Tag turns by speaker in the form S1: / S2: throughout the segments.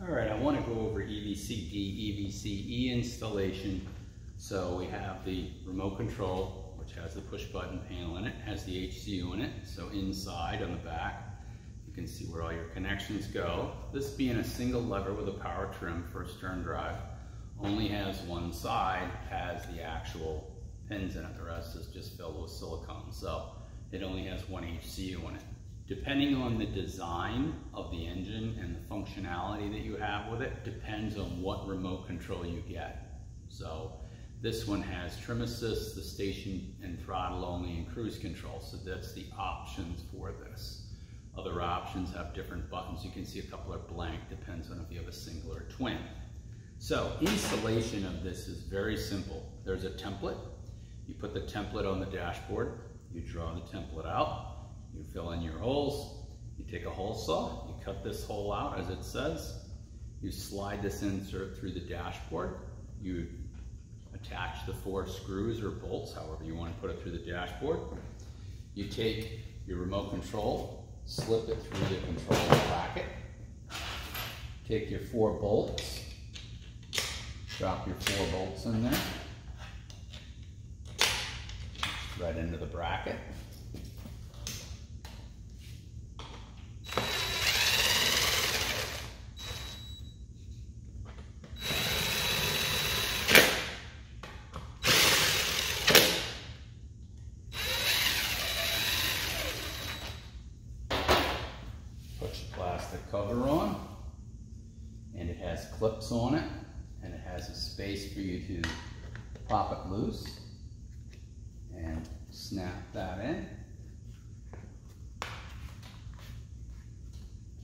S1: All right, I want to go over EVC-D, installation. So we have the remote control, which has the push button panel in it, has the HCU in it. So inside on the back, you can see where all your connections go. This being a single lever with a power trim for a stern drive, only has one side, has the actual pins in it. The rest is just filled with silicone. So it only has one HCU in it. Depending on the design of the engine and the functionality that you have with it, depends on what remote control you get. So this one has trim assist, the station and throttle only, and cruise control. So that's the options for this. Other options have different buttons. You can see a couple are blank, depends on if you have a single or twin. So installation of this is very simple. There's a template. You put the template on the dashboard. You draw the template out you fill in your holes, you take a hole saw, you cut this hole out as it says, you slide this insert through the dashboard, you attach the four screws or bolts, however you want to put it through the dashboard. You take your remote control, slip it through the control bracket, take your four bolts, drop your four bolts in there, right into the bracket. Cover on and it has clips on it and it has a space for you to pop it loose and snap that in.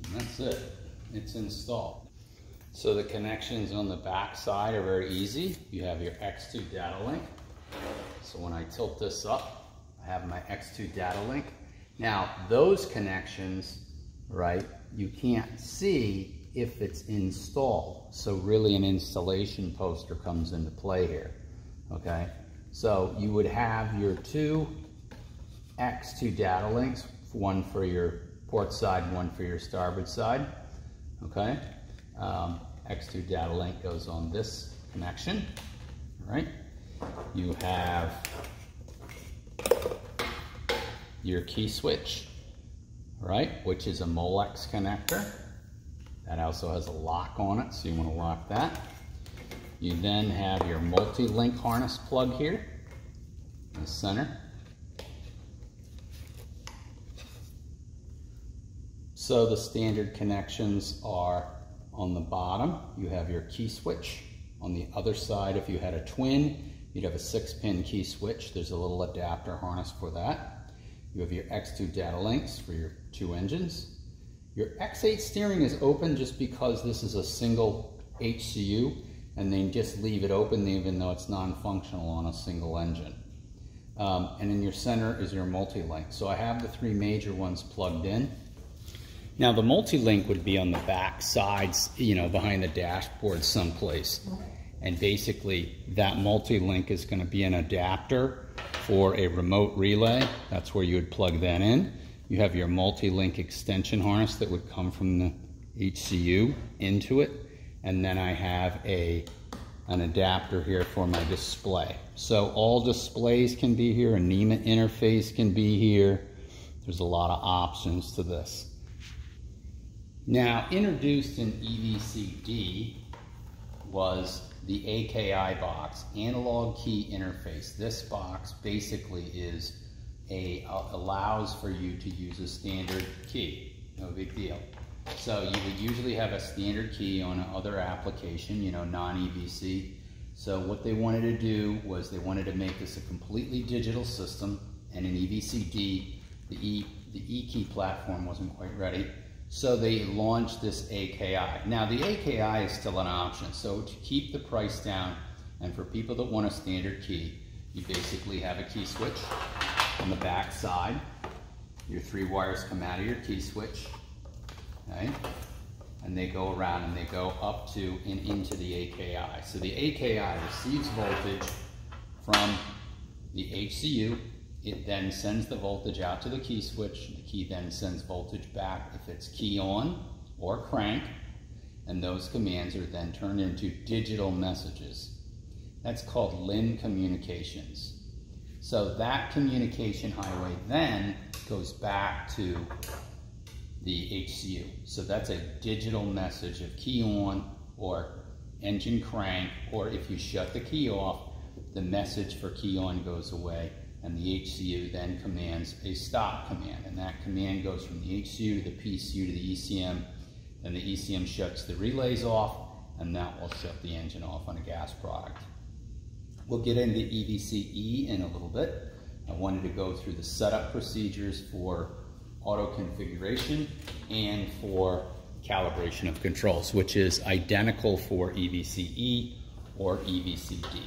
S1: And that's it. It's installed. So the connections on the back side are very easy. You have your X2 data link. So when I tilt this up, I have my X2 data link. Now those connections, right, you can't see if it's installed. So really an installation poster comes into play here, okay? So you would have your two X2 data links, one for your port side, one for your starboard side, okay? Um, X2 data link goes on this connection, all right? You have your key switch, right? Which is a Molex connector. That also has a lock on it, so you want to lock that. You then have your multi-link harness plug here in the center. So the standard connections are on the bottom. You have your key switch. On the other side, if you had a twin, you'd have a six pin key switch. There's a little adapter harness for that. You have your X2 data links for your two engines. Your X8 steering is open just because this is a single HCU and they just leave it open even though it's non-functional on a single engine. Um, and in your center is your multi-link. So I have the three major ones plugged in. Now the multi-link would be on the back sides, you know, behind the dashboard someplace. And basically that multi-link is gonna be an adapter for a remote relay. That's where you would plug that in. You have your multi-link extension harness that would come from the HCU into it. And then I have a an adapter here for my display. So all displays can be here, a NMEA interface can be here. There's a lot of options to this. Now, introduced in EVC-D was the AKI box, analog key interface. This box basically is a uh, allows for you to use a standard key. No big deal. So you would usually have a standard key on another application, you know, non-EVC. So what they wanted to do was they wanted to make this a completely digital system, and in EVC-D, the E the E-key platform wasn't quite ready. So they launched this AKI. Now the AKI is still an option. So to keep the price down and for people that want a standard key, you basically have a key switch on the back side. Your three wires come out of your key switch, okay? And they go around and they go up to and into the AKI. So the AKI receives voltage from the HCU it then sends the voltage out to the key switch. The key then sends voltage back if it's key on or crank. and those commands are then turned into digital messages. That's called LIN communications. So that communication highway then goes back to the HCU. So that's a digital message of key on or engine crank, or if you shut the key off, the message for key on goes away and the HCU then commands a stop command. And that command goes from the HCU to the PCU to the ECM. Then the ECM shuts the relays off and that will shut the engine off on a gas product. We'll get into EVCE in a little bit. I wanted to go through the setup procedures for auto configuration and for calibration of controls, which is identical for EVCE or EVCD.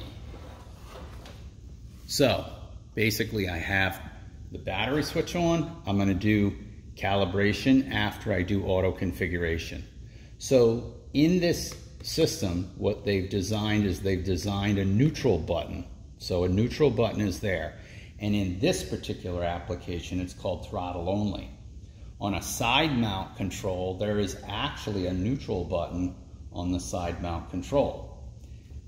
S1: So basically I have the battery switch on. I'm gonna do calibration after I do auto configuration. So in this system, what they've designed is they've designed a neutral button. So a neutral button is there. And in this particular application, it's called throttle only. On a side mount control, there is actually a neutral button on the side mount control.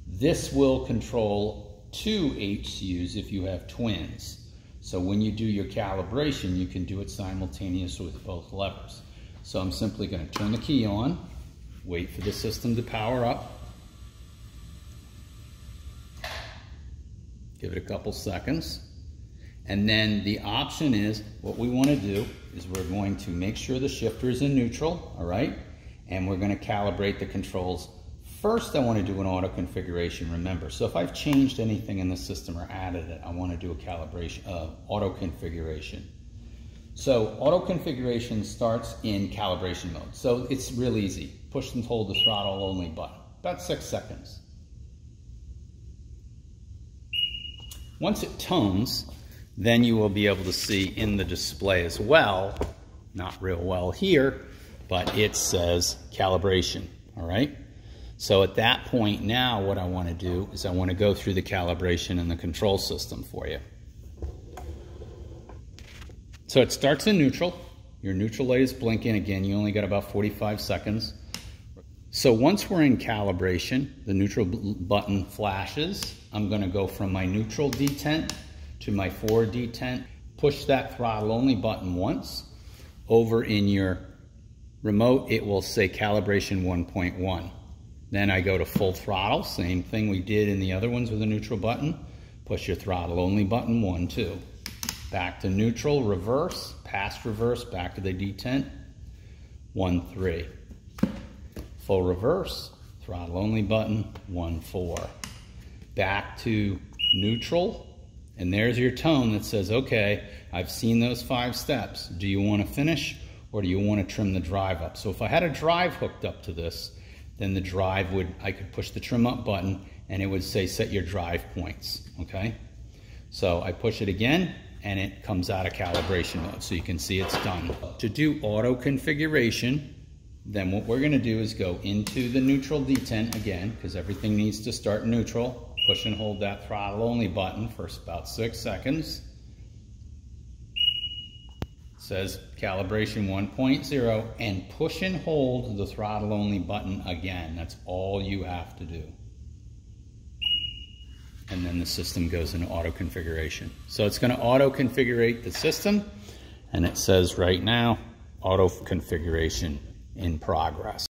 S1: This will control two HCUs if you have twins. So when you do your calibration, you can do it simultaneous with both levers. So I'm simply going to turn the key on, wait for the system to power up, give it a couple seconds, and then the option is, what we want to do is we're going to make sure the shifter is in neutral, all right? And we're going to calibrate the controls. First, I want to do an auto configuration, remember. So if I've changed anything in the system or added it, I want to do a calibration, uh, auto configuration. So auto configuration starts in calibration mode. So it's real easy. Push and hold the throttle only button. About six seconds. Once it tones, then you will be able to see in the display as well, not real well here, but it says calibration, all right? So at that point now, what I want to do is I want to go through the calibration and the control system for you. So it starts in neutral. Your neutral light is blinking. Again, you only got about 45 seconds. So once we're in calibration, the neutral button flashes. I'm going to go from my neutral detent to my forward detent. Push that throttle only button once. Over in your remote, it will say calibration 1.1. Then I go to full throttle, same thing we did in the other ones with a neutral button. Push your throttle only button, one, two. Back to neutral, reverse, past reverse, back to the detent, one, three. Full reverse, throttle only button, one, four. Back to neutral, and there's your tone that says, okay, I've seen those five steps. Do you want to finish or do you want to trim the drive up? So if I had a drive hooked up to this, then the drive would, I could push the trim up button and it would say set your drive points, okay? So I push it again and it comes out of calibration mode so you can see it's done. To do auto configuration, then what we're gonna do is go into the neutral detent again because everything needs to start neutral push and hold that throttle only button for about six seconds. Says calibration 1.0 and push and hold the throttle only button again. That's all you have to do. And then the system goes into auto configuration. So it's going to auto configure the system and it says right now auto configuration in progress.